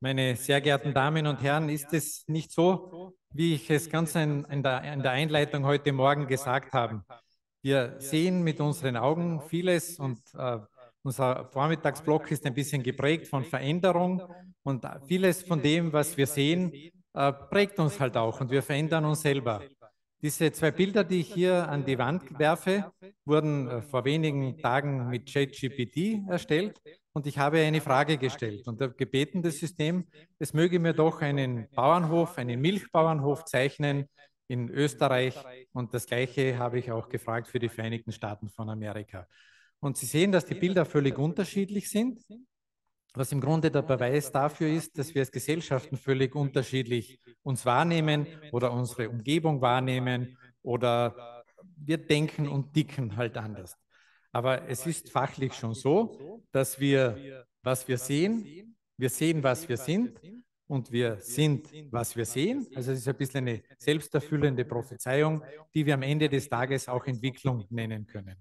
Meine sehr geehrten Damen und Herren, ist es nicht so, wie ich es ganz in, in, der, in der Einleitung heute Morgen gesagt habe? Wir sehen mit unseren Augen vieles und äh, unser Vormittagsblock ist ein bisschen geprägt von Veränderung und vieles von dem, was wir sehen, äh, prägt uns halt auch und wir verändern uns selber. Diese zwei Bilder, die ich hier an die Wand werfe, wurden äh, vor wenigen Tagen mit ChatGPT erstellt und ich habe eine Frage gestellt und habe gebeten, das System, es möge mir doch einen Bauernhof, einen Milchbauernhof zeichnen in Österreich und das Gleiche habe ich auch gefragt für die Vereinigten Staaten von Amerika. Und Sie sehen, dass die Bilder völlig unterschiedlich sind was im Grunde der Beweis dafür ist, dass wir als Gesellschaften völlig unterschiedlich uns wahrnehmen oder unsere Umgebung wahrnehmen oder wir denken und dicken halt anders. Aber es ist fachlich schon so, dass wir, was wir sehen, wir sehen, was wir sind und wir sind, was wir sehen. Also es ist ein bisschen eine selbsterfüllende Prophezeiung, die wir am Ende des Tages auch Entwicklung nennen können.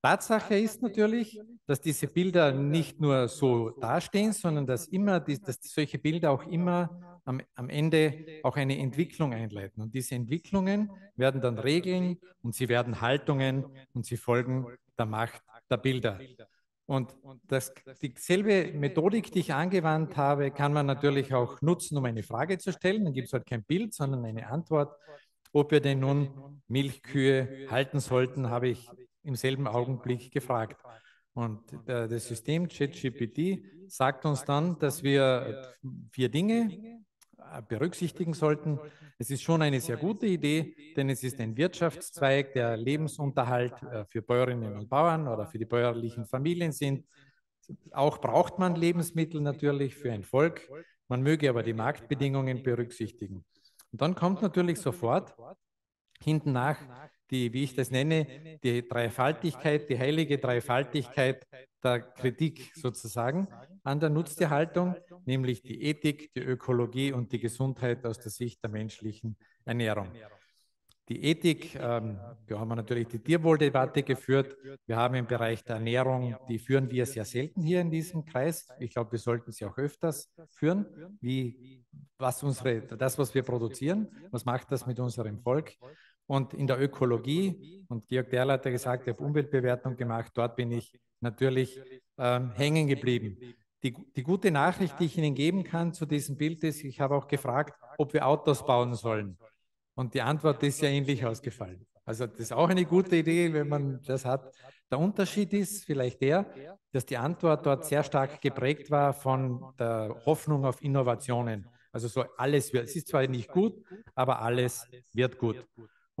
Tatsache ist natürlich, dass diese Bilder nicht nur so dastehen, sondern dass immer die, dass solche Bilder auch immer am, am Ende auch eine Entwicklung einleiten. Und diese Entwicklungen werden dann Regeln und sie werden Haltungen und sie folgen der Macht der Bilder. Und das, dieselbe Methodik, die ich angewandt habe, kann man natürlich auch nutzen, um eine Frage zu stellen. Dann gibt es halt kein Bild, sondern eine Antwort. Ob wir denn nun Milchkühe halten sollten, habe ich im selben Augenblick gefragt. Und das System ChatGPT sagt uns dann, dass wir vier Dinge berücksichtigen sollten. Es ist schon eine sehr gute Idee, denn es ist ein Wirtschaftszweig, der Lebensunterhalt äh, für Bäuerinnen und Bauern oder für die bäuerlichen Familien sind. Auch braucht man Lebensmittel natürlich für ein Volk. Man möge aber die Marktbedingungen berücksichtigen. Und dann kommt natürlich sofort hinten nach die, wie ich das nenne, die Dreifaltigkeit, die heilige Dreifaltigkeit der Kritik sozusagen an der Nutztierhaltung, nämlich die Ethik, die Ökologie und die Gesundheit aus der Sicht der menschlichen Ernährung. Die Ethik, ähm, da haben natürlich die Tierwohldebatte geführt. Wir haben im Bereich der Ernährung, die führen wir sehr selten hier in diesem Kreis. Ich glaube, wir sollten sie auch öfters führen. Wie, was unsere, das, was wir produzieren, was macht das mit unserem Volk? Und in der Ökologie, und Georg Derl hat ja gesagt, ich habe Umweltbewertung gemacht, dort bin ich natürlich ähm, hängen geblieben. Die, die gute Nachricht, die ich Ihnen geben kann zu diesem Bild ist, ich habe auch gefragt, ob wir Autos bauen sollen. Und die Antwort ist ja ähnlich ausgefallen. Also das ist auch eine gute Idee, wenn man das hat. Der Unterschied ist vielleicht der, dass die Antwort dort sehr stark geprägt war von der Hoffnung auf Innovationen. Also so alles wird, es ist zwar nicht gut, aber alles wird gut.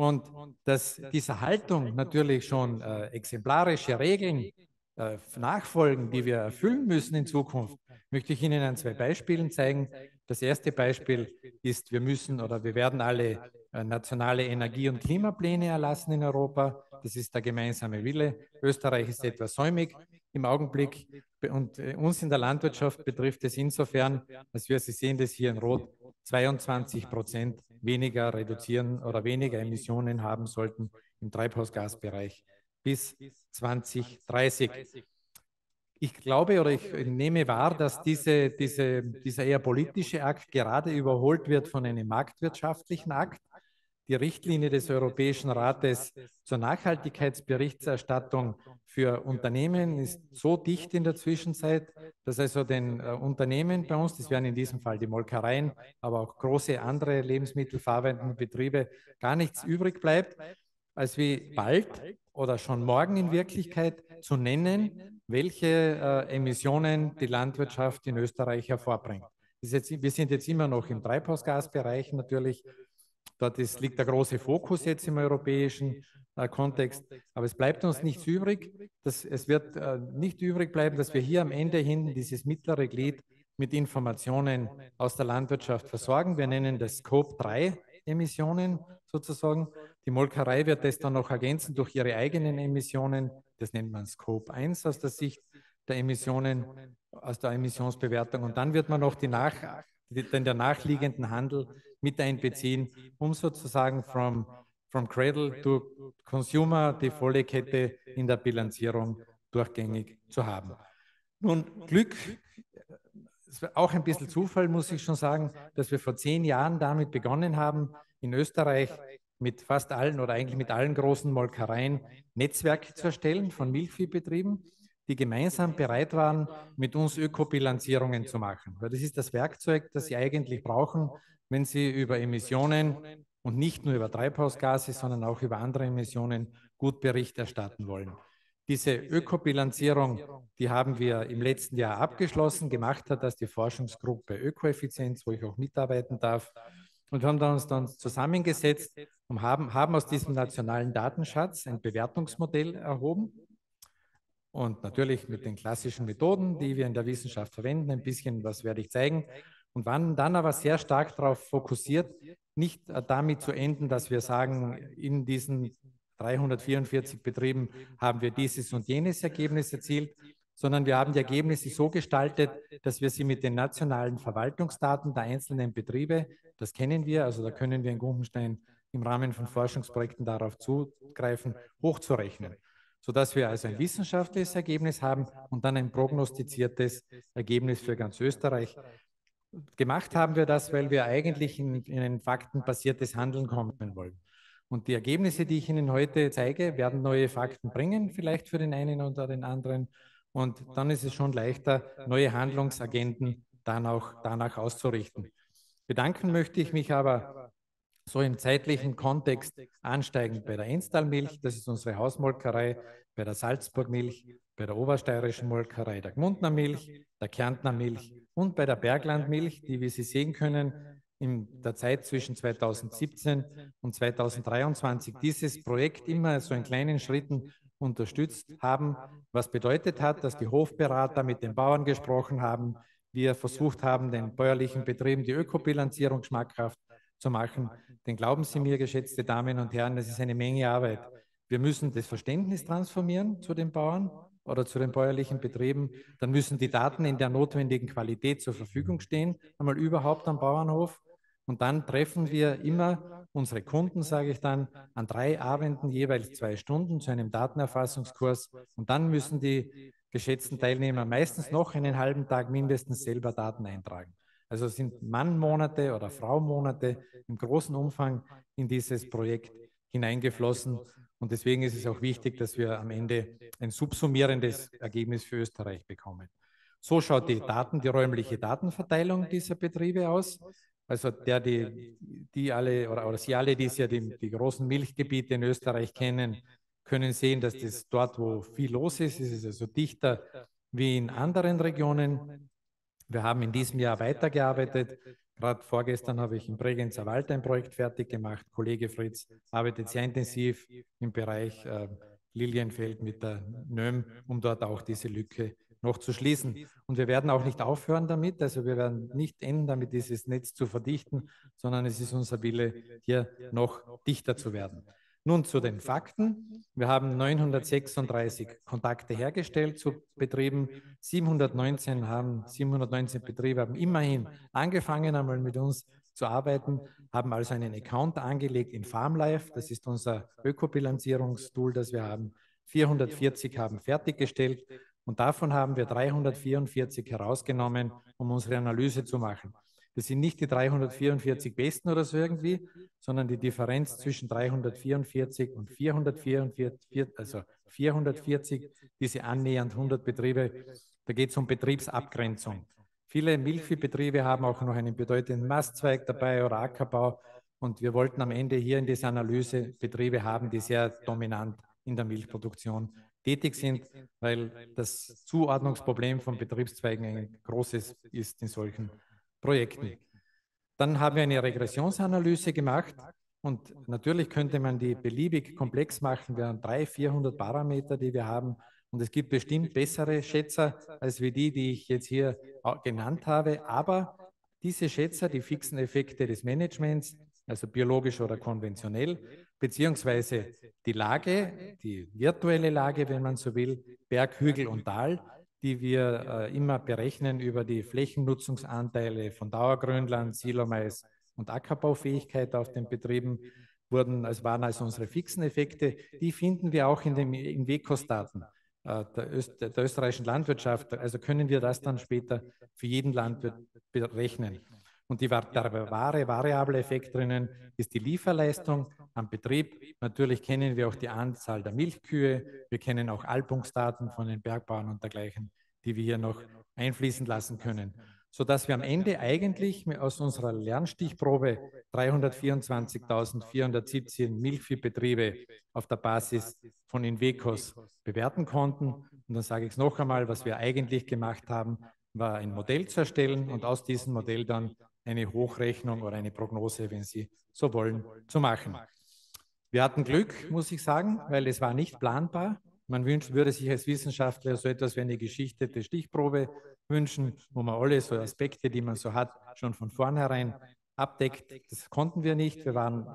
Und dass diese Haltung natürlich schon äh, exemplarische Regeln äh, nachfolgen, die wir erfüllen müssen in Zukunft, möchte ich Ihnen an zwei Beispielen zeigen. Das erste Beispiel ist, wir müssen oder wir werden alle äh, nationale Energie- und Klimapläne erlassen in Europa. Das ist der gemeinsame Wille. Österreich ist etwas säumig im Augenblick und äh, uns in der Landwirtschaft betrifft es insofern, dass wir, Sie sehen das hier in Rot, 22 Prozent weniger reduzieren oder weniger Emissionen haben sollten im Treibhausgasbereich bis 2030. Ich glaube oder ich nehme wahr, dass diese, diese, dieser eher politische Akt gerade überholt wird von einem marktwirtschaftlichen Akt. Die Richtlinie des Europäischen Rates zur Nachhaltigkeitsberichterstattung für Unternehmen ist so dicht in der Zwischenzeit, dass also den äh, Unternehmen bei uns, das wären in diesem Fall die Molkereien, aber auch große andere lebensmittelverarbeitende Betriebe, gar nichts übrig bleibt, als wie bald oder schon morgen in Wirklichkeit zu nennen, welche äh, Emissionen die Landwirtschaft in Österreich hervorbringt. Jetzt, wir sind jetzt immer noch im Treibhausgasbereich natürlich. Dort ist, liegt der große Fokus jetzt im europäischen äh, Kontext. Aber es bleibt uns nichts übrig. Dass, es wird äh, nicht übrig bleiben, dass wir hier am Ende hin dieses mittlere Glied mit Informationen aus der Landwirtschaft versorgen. Wir nennen das Scope 3 Emissionen sozusagen. Die Molkerei wird das dann noch ergänzen durch ihre eigenen Emissionen. Das nennt man Scope 1 aus der Sicht der Emissionen, aus der Emissionsbewertung. Und dann wird man noch die nach, den der nachliegenden Handel mit einbeziehen, um sozusagen from, from Cradle to Consumer die volle Kette in der Bilanzierung durchgängig zu haben. Nun, Glück auch ein bisschen Zufall, muss ich schon sagen, dass wir vor zehn Jahren damit begonnen haben, in Österreich mit fast allen oder eigentlich mit allen großen Molkereien Netzwerke zu erstellen von Milchviehbetrieben, die gemeinsam bereit waren, mit uns Ökobilanzierungen zu machen. Weil das ist das Werkzeug, das sie eigentlich brauchen, wenn sie über Emissionen und nicht nur über Treibhausgase, sondern auch über andere Emissionen gut Bericht erstatten wollen. Diese Ökobilanzierung, die haben wir im letzten Jahr abgeschlossen. Gemacht hat das die Forschungsgruppe Ökoeffizienz, wo ich auch mitarbeiten darf. Und wir haben uns dann zusammengesetzt und haben, haben aus diesem nationalen Datenschatz ein Bewertungsmodell erhoben. Und natürlich mit den klassischen Methoden, die wir in der Wissenschaft verwenden, ein bisschen was werde ich zeigen. Und waren dann aber sehr stark darauf fokussiert, nicht damit zu enden, dass wir sagen, in diesen 344 Betrieben haben wir dieses und jenes Ergebnis erzielt, sondern wir haben die Ergebnisse so gestaltet, dass wir sie mit den nationalen Verwaltungsdaten der einzelnen Betriebe, das kennen wir, also da können wir in Gumpenstein im Rahmen von Forschungsprojekten darauf zugreifen, hochzurechnen, sodass wir also ein wissenschaftliches Ergebnis haben und dann ein prognostiziertes Ergebnis für ganz Österreich. Gemacht haben wir das, weil wir eigentlich in, in ein faktenbasiertes Handeln kommen wollen. Und die Ergebnisse, die ich Ihnen heute zeige, werden neue Fakten bringen, vielleicht für den einen oder den anderen. Und dann ist es schon leichter, neue Handlungsagenten dann auch danach auszurichten. Bedanken möchte ich mich aber so im zeitlichen Kontext ansteigend bei der Enstalmilch, das ist unsere Hausmolkerei, bei der Salzburgmilch, bei der Obersteirischen Molkerei, der Gmundner Milch, der Kärntner Milch und bei der Berglandmilch, die, wie Sie sehen können, in der Zeit zwischen 2017 und 2023 dieses Projekt immer so in kleinen Schritten unterstützt haben, was bedeutet hat, dass die Hofberater mit den Bauern gesprochen haben, wir versucht haben, den bäuerlichen Betrieben die Ökobilanzierung schmackhaft zu machen. Denn glauben Sie mir, geschätzte Damen und Herren, das ist eine Menge Arbeit. Wir müssen das Verständnis transformieren zu den Bauern oder zu den bäuerlichen Betrieben. Dann müssen die Daten in der notwendigen Qualität zur Verfügung stehen, einmal überhaupt am Bauernhof. Und dann treffen wir immer unsere Kunden, sage ich dann, an drei Abenden jeweils zwei Stunden zu einem Datenerfassungskurs. Und dann müssen die geschätzten Teilnehmer meistens noch einen halben Tag mindestens selber Daten eintragen. Also sind Mannmonate oder Fraumonate im großen Umfang in dieses Projekt hineingeflossen. Und deswegen ist es auch wichtig, dass wir am Ende ein subsumierendes Ergebnis für Österreich bekommen. So schaut die Daten, die räumliche Datenverteilung dieser Betriebe aus. Also der, die, die alle oder, oder Sie alle, die ja die, die großen Milchgebiete in Österreich kennen, können sehen, dass das dort, wo viel los ist, ist es also dichter wie in anderen Regionen. Wir haben in diesem Jahr weitergearbeitet. Gerade vorgestern habe ich im Bregenzer Wald ein Projekt fertig gemacht. Kollege Fritz arbeitet sehr intensiv im Bereich äh, Lilienfeld mit der NÖM, um dort auch diese Lücke noch zu schließen. Und wir werden auch nicht aufhören damit, also wir werden nicht enden damit, dieses Netz zu verdichten, sondern es ist unser Wille, hier noch dichter zu werden. Nun zu den Fakten. Wir haben 936 Kontakte hergestellt zu Betrieben. 719, haben, 719 Betriebe haben immerhin angefangen, einmal mit uns zu arbeiten, haben also einen Account angelegt in FarmLife. Das ist unser Ökobilanzierungstool, das wir haben. 440 haben fertiggestellt und davon haben wir 344 herausgenommen, um unsere Analyse zu machen. Das sind nicht die 344 Besten oder so irgendwie, sondern die Differenz zwischen 344 und 444, also 440, diese annähernd 100 Betriebe, da geht es um Betriebsabgrenzung. Viele Milchviehbetriebe haben auch noch einen bedeutenden Mastzweig dabei oder Ackerbau. Und wir wollten am Ende hier in dieser Analyse Betriebe haben, die sehr dominant in der Milchproduktion tätig sind, weil das Zuordnungsproblem von Betriebszweigen ein großes ist in solchen Projekten. Dann haben wir eine Regressionsanalyse gemacht und natürlich könnte man die beliebig komplex machen. Wir haben 300, 400 Parameter, die wir haben. Und es gibt bestimmt bessere Schätzer als wie die, die ich jetzt hier genannt habe. Aber diese Schätzer, die fixen Effekte des Managements, also biologisch oder konventionell, beziehungsweise die Lage, die virtuelle Lage, wenn man so will, Berg, Hügel und Tal, die wir äh, immer berechnen über die Flächennutzungsanteile von Dauergrünland, Silomais und Ackerbaufähigkeit auf den Betrieben, wurden, es waren also unsere fixen Effekte, die finden wir auch in den in Vekos-Daten. äh, der, Öst, der, österreichischen Landwirtschaft. Also können wir das dann später für jeden Landwirt berechnen. Und die, der wahre variable Effekt drinnen ist die Lieferleistung am Betrieb. Natürlich kennen wir auch die Anzahl der Milchkühe. Wir kennen auch Albungsdaten von den Bergbauern und dergleichen, die wir hier noch einfließen lassen können sodass wir am Ende eigentlich aus unserer Lernstichprobe 324.417 Milchviehbetriebe auf der Basis von Invecos bewerten konnten. Und dann sage ich es noch einmal, was wir eigentlich gemacht haben, war ein Modell zu erstellen und aus diesem Modell dann eine Hochrechnung oder eine Prognose, wenn Sie so wollen, zu machen. Wir hatten Glück, muss ich sagen, weil es war nicht planbar. Man wünscht, würde sich als Wissenschaftler so etwas wie eine Geschichte der Stichprobe wünschen, wo man alle so Aspekte, die man so hat, schon von vornherein abdeckt. Das konnten wir nicht. Wir waren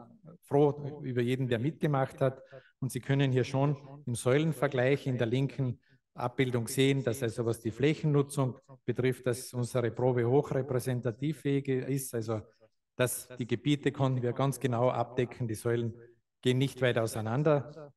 froh über jeden, der mitgemacht hat. Und Sie können hier schon im Säulenvergleich in der linken Abbildung sehen, dass also was die Flächennutzung betrifft, dass unsere Probe hochrepräsentativfähig ist. Also dass die Gebiete konnten wir ganz genau abdecken. Die Säulen gehen nicht weit auseinander.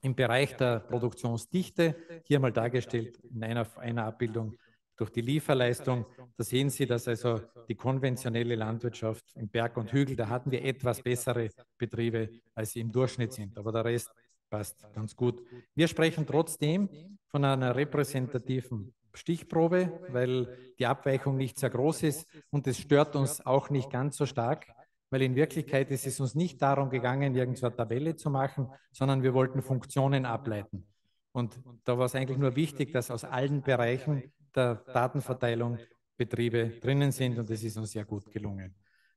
Im Bereich der Produktionsdichte, hier mal dargestellt in einer, einer Abbildung, durch die Lieferleistung. Da sehen Sie, dass also die konventionelle Landwirtschaft im Berg und Hügel, da hatten wir etwas bessere Betriebe, als sie im Durchschnitt sind. Aber der Rest passt ganz gut. Wir sprechen trotzdem von einer repräsentativen Stichprobe, weil die Abweichung nicht sehr groß ist und es stört uns auch nicht ganz so stark, weil in Wirklichkeit ist es uns nicht darum gegangen, irgendeine Tabelle zu machen, sondern wir wollten Funktionen ableiten. Und da war es eigentlich nur wichtig, dass aus allen Bereichen der Datenverteilung Betriebe drinnen sind und das ist uns sehr gut gelungen.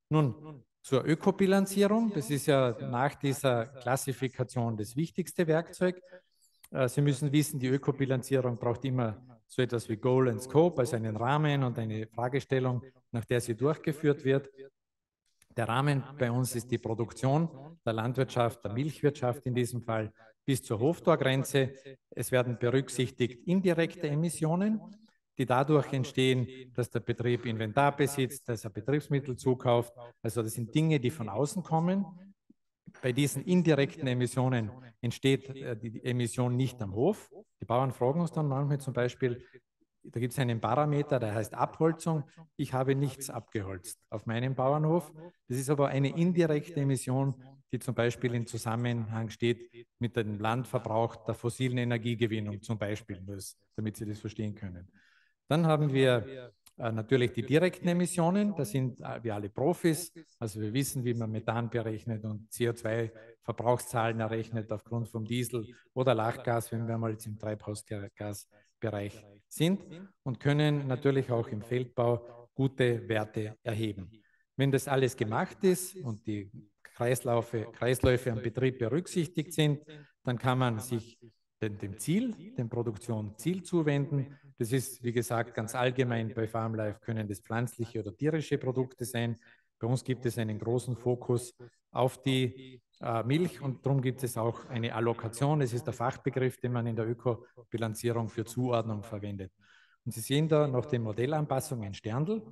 Nun, zur Ökobilanzierung, das ist ja nach dieser Klassifikation das wichtigste Werkzeug. Äh, Sie müssen wissen, die Ökobilanzierung braucht immer so etwas wie Goal and Scope, also einen Rahmen und eine Fragestellung, nach der sie durchgeführt wird. Der Rahmen bei uns ist die Produktion der Landwirtschaft, der Milchwirtschaft in diesem Fall bis zur Hoftorgrenze. Es werden berücksichtigt indirekte Emissionen, die dadurch entstehen, dass der Betrieb Inventar besitzt, dass er Betriebsmittel zukauft. Also das sind Dinge, die von außen kommen. Bei diesen indirekten Emissionen entsteht äh, die Emission nicht am Hof. Die Bauern fragen uns dann manchmal zum Beispiel, da gibt es einen Parameter, der heißt Abholzung. Ich habe nichts abgeholzt auf meinem Bauernhof. Das ist aber eine indirekte Emission, die zum Beispiel in Zusammenhang steht mit dem Landverbrauch der fossilen Energiegewinnung, zum Beispiel, damit Sie das verstehen können. Dann haben wir äh, natürlich die direkten Emissionen. Da sind äh, wir alle Profis. Also wir wissen, wie man Methan berechnet und CO2-Verbrauchszahlen errechnet aufgrund vom Diesel oder Lachgas, wenn wir mal jetzt im Treibhausgasbereich sind und können natürlich auch im Feldbau gute Werte erheben. Wenn das alles gemacht ist und die Kreislaufe, Kreisläufe am Betrieb berücksichtigt sind, dann kann man sich dem, dem Ziel, dem Produktionsziel zuwenden. Das ist, wie gesagt, ganz allgemein bei FarmLife können das pflanzliche oder tierische Produkte sein. Bei uns gibt es einen großen Fokus auf die äh, Milch und darum gibt es auch eine Allokation. Es ist der Fachbegriff, den man in der Ökobilanzierung für Zuordnung verwendet. Und Sie sehen da nach den Modellanpassungen ein Sterndl.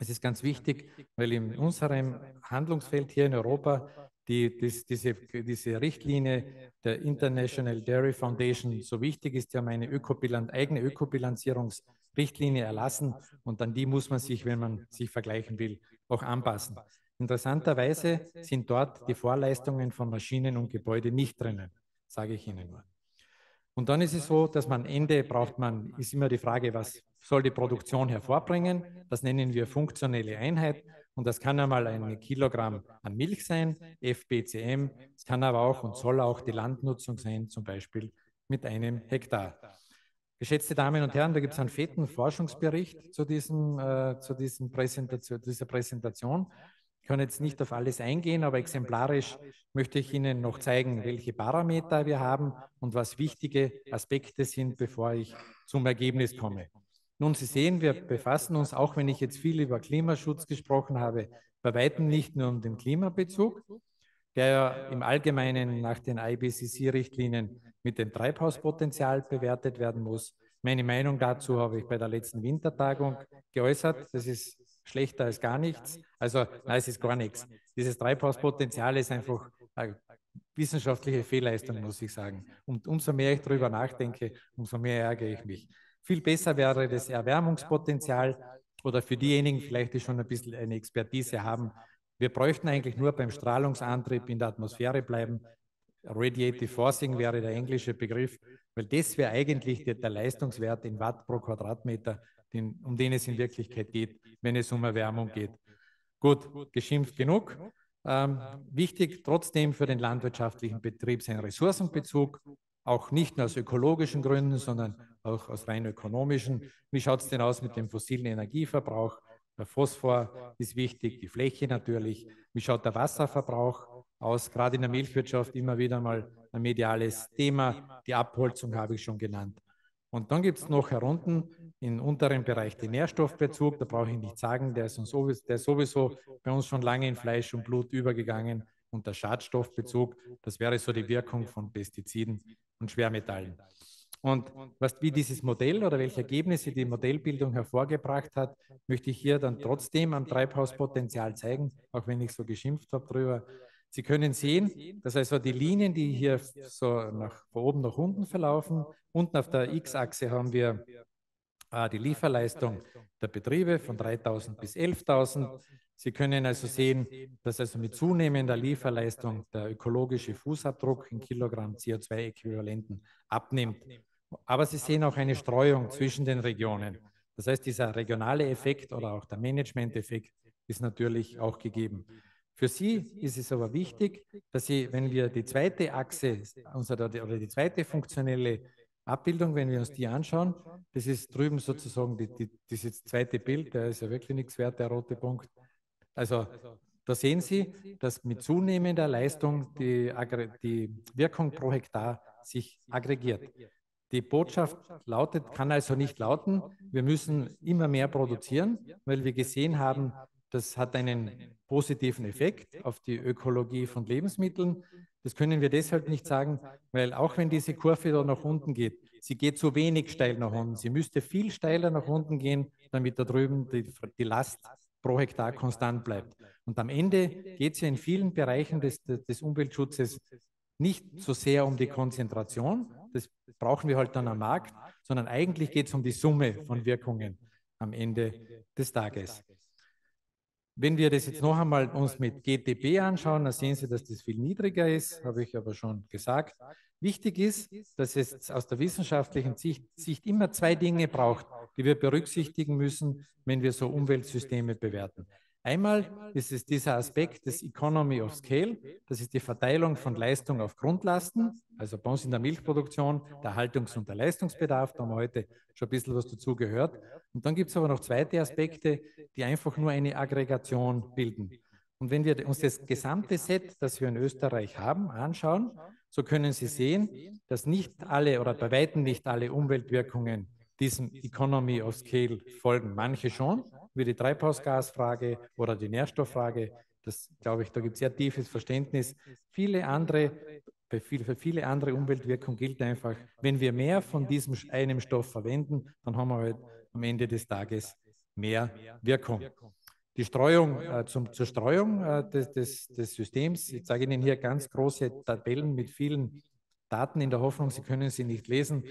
Es ist ganz wichtig, weil in unserem Handlungsfeld hier in Europa die, das, diese, diese Richtlinie der International Dairy Foundation so wichtig ist. Die haben eine Ökobilanz, eigene Ökobilanzierungsrichtlinie erlassen und an die muss man sich, wenn man sich vergleichen will, auch anpassen. Interessanterweise sind dort die Vorleistungen von Maschinen und Gebäude nicht drinnen, sage ich Ihnen nur. Und dann ist es so, dass man Ende braucht man, ist immer die Frage, was soll die Produktion hervorbringen? Das nennen wir funktionelle Einheit. Und das kann einmal ein Kilogramm an Milch sein, FBCM. Es kann aber auch und soll auch die Landnutzung sein, zum Beispiel mit einem Hektar. Geschätzte Damen und Herren, da gibt es einen fetten Forschungsbericht zu, diesem, äh, zu diesem Präsentation, dieser Präsentation. Ich kann jetzt nicht auf alles eingehen, aber exemplarisch möchte ich Ihnen noch zeigen, welche Parameter wir haben und was wichtige Aspekte sind, bevor ich zum Ergebnis komme. Nun, Sie sehen, wir befassen uns, auch wenn ich jetzt viel über Klimaschutz gesprochen habe, bei weitem nicht nur um den Klimabezug, der ja im Allgemeinen nach den IPCC-Richtlinien mit dem Treibhauspotenzial bewertet werden muss. Meine Meinung dazu habe ich bei der letzten Wintertagung geäußert. Das ist schlechter als gar nichts. Also, nein, es ist gar nichts. Dieses Treibhauspotenzial ist einfach ein wissenschaftliche Fehlleistung, muss ich sagen. Und umso mehr ich darüber nachdenke, umso mehr ärgere ich mich. Viel besser wäre das Erwärmungspotenzial oder für diejenigen vielleicht, die schon ein bisschen eine Expertise haben. Wir bräuchten eigentlich nur beim Strahlungsantrieb in der Atmosphäre bleiben. Radiative Forcing wäre der englische Begriff, weil das wäre eigentlich der, der Leistungswert in Watt pro Quadratmeter, den, um den es in Wirklichkeit geht, wenn es um Erwärmung geht. Gut, geschimpft genug. Ähm, wichtig trotzdem für den landwirtschaftlichen Betrieb sein Ressourcenbezug, auch nicht nur aus ökologischen Gründen, sondern auch aus rein ökonomischen. Wie schaut es denn aus mit dem fossilen Energieverbrauch? Der Phosphor ist wichtig, die Fläche natürlich. Wie schaut der Wasserverbrauch aus? Gerade in der Milchwirtschaft immer wieder mal ein mediales Thema. Die Abholzung habe ich schon genannt. Und dann gibt es noch herunten im unteren Bereich den Nährstoffbezug. Da brauche ich nicht sagen, der ist, sowieso, der ist sowieso bei uns schon lange in Fleisch und Blut übergegangen. Und der Schadstoffbezug, das wäre so die Wirkung von Pestiziden und Schwermetallen. Und was, wie dieses Modell oder welche Ergebnisse die Modellbildung hervorgebracht hat, möchte ich hier dann trotzdem am Treibhauspotenzial zeigen, auch wenn ich so geschimpft habe drüber. Sie können sehen, dass also die Linien, die hier so nach, oben nach unten verlaufen, unten auf der X-Achse haben wir äh, die Lieferleistung der Betriebe von 3000 bis 11.000. Sie können also sehen, dass also mit zunehmender Lieferleistung der ökologische Fußabdruck in Kilogramm CO2-Äquivalenten abnimmt. Aber Sie sehen auch eine Streuung zwischen den Regionen. Das heißt, dieser regionale Effekt oder auch der Management-Effekt ist natürlich auch gegeben. Für Sie ist es aber wichtig, dass Sie, wenn wir die zweite Achse oder die zweite funktionelle Abbildung, wenn wir uns die anschauen, das ist drüben sozusagen die, die, dieses zweite Bild, der ist ja wirklich nichts wert, der rote Punkt. Also da sehen Sie, dass mit zunehmender Leistung die, die Wirkung pro Hektar sich aggregiert. Die Botschaft lautet, kann also nicht lauten, wir müssen immer mehr produzieren, weil wir gesehen haben, das hat einen positiven Effekt auf die Ökologie von Lebensmitteln. Das können wir deshalb nicht sagen, weil auch wenn diese Kurve da nach unten geht, sie geht zu wenig steil nach unten. Sie müsste viel steiler nach unten gehen, damit da drüben die, die Last pro Hektar konstant bleibt. Und am Ende geht es ja in vielen Bereichen des, des Umweltschutzes nicht so sehr um die Konzentration, das brauchen wir halt dann am Markt, sondern eigentlich geht es um die Summe von Wirkungen am Ende des Tages. Wenn wir das jetzt noch einmal uns mit GTB anschauen, dann sehen Sie, dass das viel niedriger ist, habe ich aber schon gesagt. Wichtig ist, dass es aus der wissenschaftlichen Sicht, Sicht immer zwei Dinge braucht, die wir berücksichtigen müssen, wenn wir so Umweltsysteme bewerten. Einmal ist es dieser Aspekt des Economy of Scale, das ist die Verteilung von Leistung auf Grundlasten, also bei uns in der Milchproduktion, der Haltungs- und der Leistungsbedarf, da haben wir heute schon ein bisschen was dazu gehört. Und dann gibt es aber noch zweite Aspekte, die einfach nur eine Aggregation bilden. Und wenn wir uns das gesamte Set, das wir in Österreich haben, anschauen, so können Sie sehen, dass nicht alle oder bei weitem nicht alle Umweltwirkungen diesem Economy of Scale folgen. Manche schon, wie die Treibhausgasfrage oder die Nährstofffrage. Das glaube ich, da gibt es sehr tiefes Verständnis. Viele andere, für viele andere Umweltwirkungen gilt einfach, wenn wir mehr von diesem einem Stoff verwenden, dann haben wir halt am Ende des Tages mehr Wirkung. Die Streuung äh, zum, zur Streuung äh, des, des, des Systems. Ich zeige Ihnen hier ganz große Tabellen mit vielen Daten in der Hoffnung, Sie können sie nicht lesen.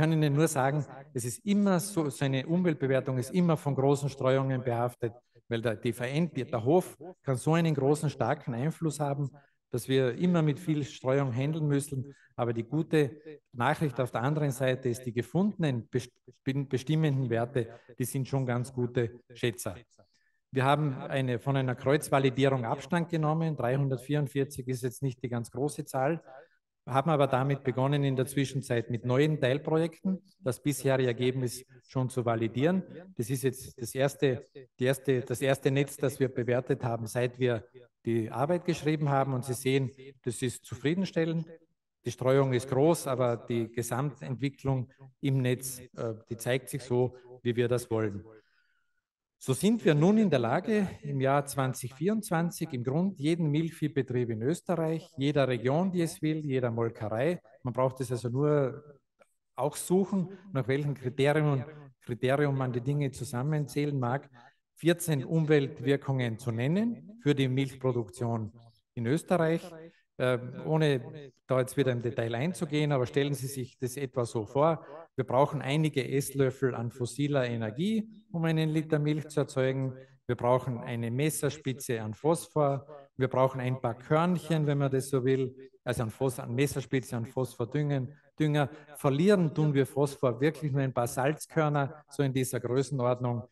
Ich kann Ihnen nur sagen, es ist immer so, so eine Umweltbewertung ist immer von großen Streuungen behaftet, weil der, die der Hof kann so einen großen, starken Einfluss haben, dass wir immer mit viel Streuung handeln müssen. Aber die gute Nachricht auf der anderen Seite ist, die gefundenen bestimmenden Werte, die sind schon ganz gute Schätzer. Wir haben eine, von einer Kreuzvalidierung Abstand genommen. 344 ist jetzt nicht die ganz große Zahl, haben aber damit begonnen, in der Zwischenzeit mit neuen Teilprojekten das bisherige Ergebnis schon zu validieren. Das ist jetzt das erste, erste, das erste Netz, das wir bewertet haben, seit wir die Arbeit geschrieben haben. Und Sie sehen, das ist zufriedenstellend. Die Streuung ist groß, aber die Gesamtentwicklung im Netz, äh, die zeigt sich so, wie wir das wollen. So sind wir nun in der Lage, im Jahr 2024 im Grund jeden Milchviehbetrieb in Österreich, jeder Region, die es will, jeder Molkerei, man braucht es also nur auch suchen, nach welchen Kriterien, Kriterium man die Dinge zusammenzählen mag, 14 Umweltwirkungen zu nennen für die Milchproduktion in Österreich. äh, ohne da jetzt wieder im Detail einzugehen, aber stellen Sie sich das etwa so vor. Wir brauchen einige Esslöffel an fossiler Energie, um einen Liter Milch zu erzeugen. Wir brauchen eine Messerspitze an Phosphor. Wir brauchen ein paar Körnchen, wenn man das so will, also an, Phos an Messerspitze an Phosphordüngen. Dünger. Verlieren tun wir Phosphor wirklich nur ein paar Salzkörner, so in dieser Größenordnung.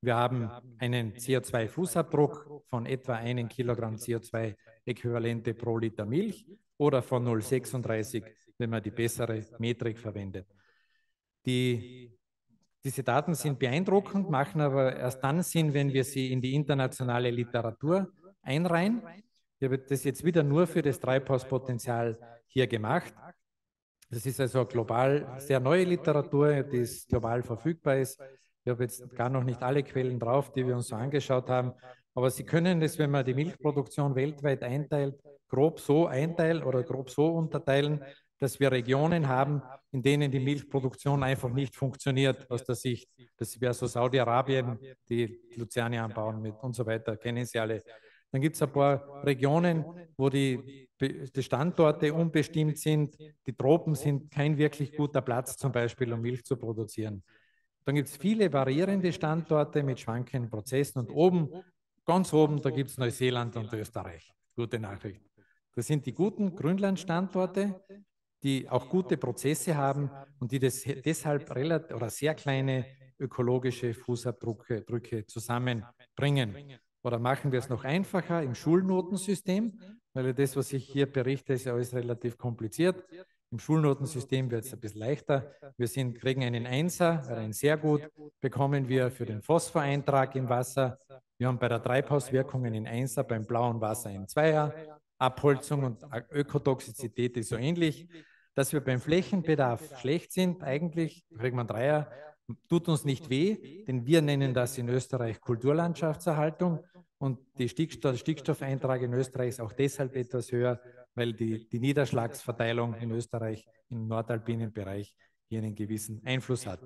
Wir haben einen CO2-Fußabdruck von etwa einem Kilogramm CO2-Äquivalente pro Liter Milch oder von 0,36, wenn man die bessere Metrik verwendet. Die, diese Daten sind beeindruckend, machen aber erst dann Sinn, wenn wir sie in die internationale Literatur einreihen. Ich habe das jetzt wieder nur für das Treibhauspotenzial hier gemacht. Das ist also global sehr neue Literatur, die global verfügbar ist. Ich habe jetzt gar noch nicht alle Quellen drauf, die wir uns so angeschaut haben. Aber Sie können das, wenn man die Milchproduktion weltweit einteilt, grob so einteilen oder grob so unterteilen, dass wir Regionen haben, in denen die Milchproduktion einfach nicht funktioniert aus der Sicht. Das wäre so Saudi-Arabien, die Luciane anbauen mit und so weiter, kennen Sie alle. Dann gibt es ein paar Regionen, wo die, die Standorte unbestimmt sind. Die Tropen sind kein wirklich guter Platz, zum Beispiel, um Milch zu produzieren. Dann gibt es viele variierende Standorte mit schwankenden Prozessen und oben, ganz oben, da gibt es Neuseeland und Österreich. Gute Nachricht. Das sind die guten Grünlandstandorte, die auch gute Prozesse haben und die das deshalb relativ oder sehr kleine ökologische Fußabdrücke zusammenbringen. Oder machen wir es noch einfacher im Schulnotensystem, weil das, was ich hier berichte, ist ja alles relativ kompliziert. Im Schulnotensystem wird es ein bisschen leichter. Wir sind, kriegen einen Einser, oder ein sehr gut, bekommen wir für den Phosphoreintrag im Wasser. Wir haben bei der Treibhauswirkung einen Einser, beim blauen Wasser einen Zweier. Abholzung und Ökotoxizität ist so ähnlich. Dass wir beim Flächenbedarf schlecht sind, eigentlich einen Dreier, tut uns nicht weh, denn wir nennen das in Österreich Kulturlandschaftserhaltung und Stickstoff, der Stickstoffeintrag in Österreich ist auch deshalb etwas höher, weil die, die Niederschlagsverteilung in Österreich im nordalpinen Bereich hier einen gewissen Einfluss hat.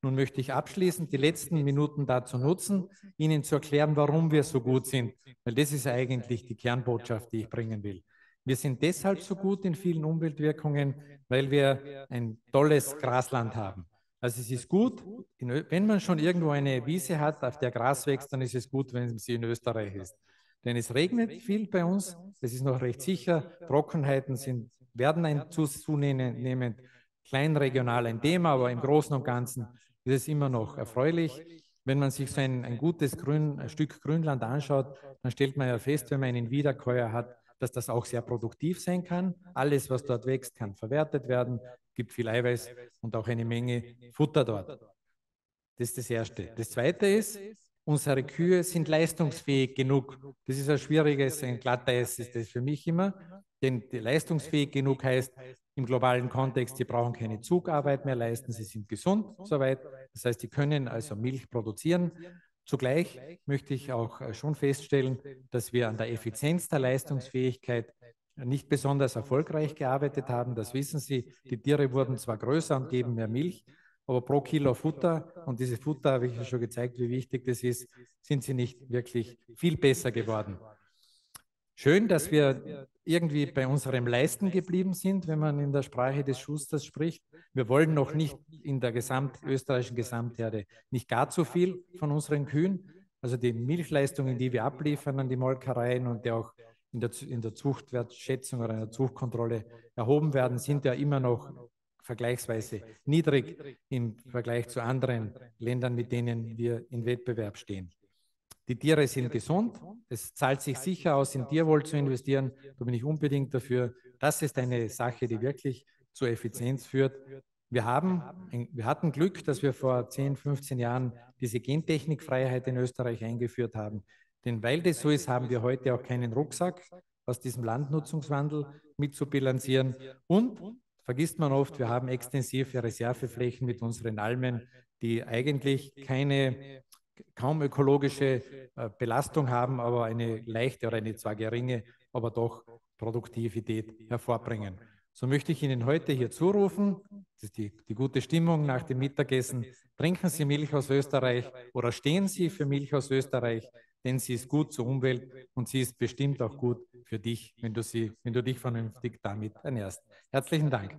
Nun möchte ich abschließend die letzten Minuten dazu nutzen, Ihnen zu erklären, warum wir so gut sind, weil das ist eigentlich die Kernbotschaft, die ich bringen will. Wir sind deshalb so gut in vielen Umweltwirkungen, weil wir ein tolles Grasland haben. Also es ist gut, wenn man schon irgendwo eine Wiese hat, auf der Gras wächst, dann ist es gut, wenn sie in Österreich ist. Denn es regnet viel bei uns, das ist noch recht sicher. Trockenheiten sind, werden ein zunehmend kleinregional ein Thema, aber im Großen und Ganzen ist es immer noch erfreulich. Wenn man sich so ein, ein gutes Grün, ein Stück Grünland anschaut, dann stellt man ja fest, wenn man einen Wiederkäuer hat, dass das auch sehr produktiv sein kann. Alles, was dort wächst, kann verwertet werden, gibt viel Eiweiß und auch eine Menge Futter dort. Das ist das Erste. Das Zweite ist, unsere Kühe sind leistungsfähig genug. Das ist ein schwieriges, ein Glatteis ist das für mich immer. Denn leistungsfähig genug heißt im globalen Kontext, sie brauchen keine Zugarbeit mehr leisten, sie sind gesund soweit. Das heißt, sie können also Milch produzieren. Zugleich möchte ich auch äh, schon feststellen, dass wir an der Effizienz der Leistungsfähigkeit nicht besonders erfolgreich gearbeitet haben. Das wissen Sie. Die Tiere wurden zwar größer und geben mehr Milch, aber pro Kilo Futter, und diese Futter habe ich ja schon gezeigt, wie wichtig das ist, sind sie nicht wirklich viel besser geworden. Schön, dass wir irgendwie bei unserem Leisten geblieben sind, wenn man in der Sprache des Schusters spricht. Wir wollen noch nicht in der gesamt, österreichischen Gesamtherde nicht gar zu viel von unseren Kühen. Also die Milchleistungen, die wir abliefern an die Molkereien und die auch in der, in der Zuchtwertschätzung oder in der Zuchtkontrolle erhoben werden, sind ja immer noch vergleichsweise niedrig im Vergleich zu anderen Ländern, mit denen wir in Wettbewerb stehen. Die Tiere sind gesund. Es zahlt sich sicher aus, in Tierwohl zu investieren. Da bin ich unbedingt dafür. Das ist eine Sache, die wirklich zur Effizienz führt. Wir, haben, wir hatten Glück, dass wir vor 10, 15 Jahren diese Gentechnikfreiheit in Österreich eingeführt haben. Denn weil das so ist, haben wir heute auch keinen Rucksack aus diesem Landnutzungswandel mitzubilanzieren. Und vergisst man oft, wir haben extensive Reserveflächen mit unseren Almen, die eigentlich keine kaum ökologische äh, Belastung haben, aber eine leichte oder eine zwar geringe, aber doch Produktivität hervorbringen. So möchte ich Ihnen heute hier zurufen, das ist die, die gute Stimmung nach dem Mittagessen. Trinken Sie Milch aus Österreich oder stehen Sie für Milch aus Österreich. denn sie ist gut zur Umwelt und sie ist bestimmt auch gut für dich, wenn du, sie, wenn du dich vernünftig damit ernährst. Herzlichen Dank.